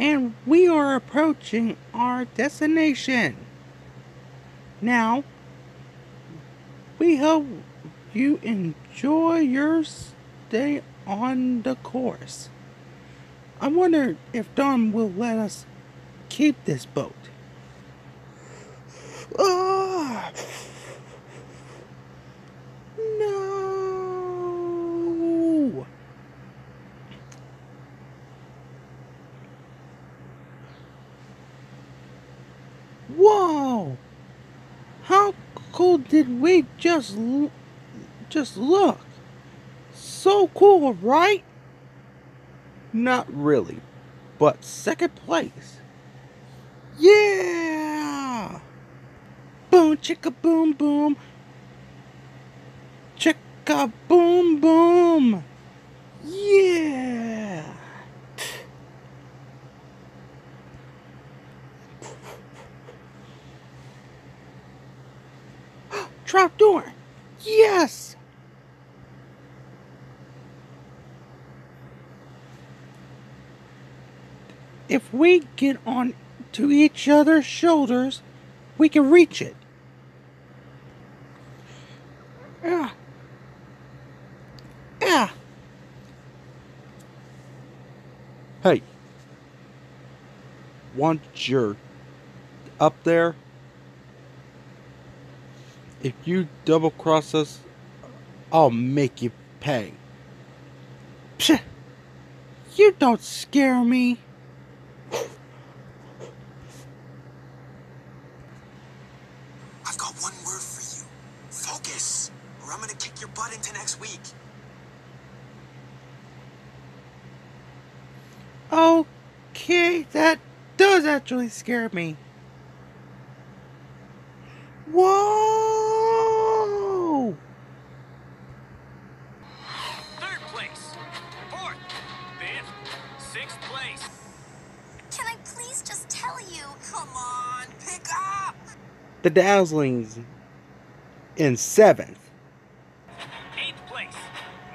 And we are approaching our destination. Now, we hope you enjoy your stay on the course. I wonder if Don will let us keep this boat. Ah! Whoa! How cool did we just just look? So cool, right? Not really, but second place. Yeah! Boom, chicka boom boom. Chicka boom boom. Yeah! Trap door. Yes! If we get on to each other's shoulders, we can reach it. Yeah. Yeah. Hey. Once you're up there, if you double cross us, I'll make you pay. Psh! You don't scare me. I've got one word for you. Focus, or I'm gonna kick your butt into next week. Okay, that does actually scare me. Sixth place. Can I please just tell you? Come on, pick up! The Dazzlings in seventh. Eighth place.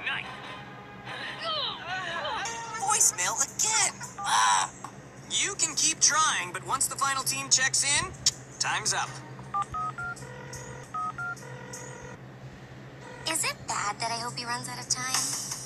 Ninth. Voicemail again! Ah! You can keep trying, but once the final team checks in, time's up. Is it bad that I hope he runs out of time?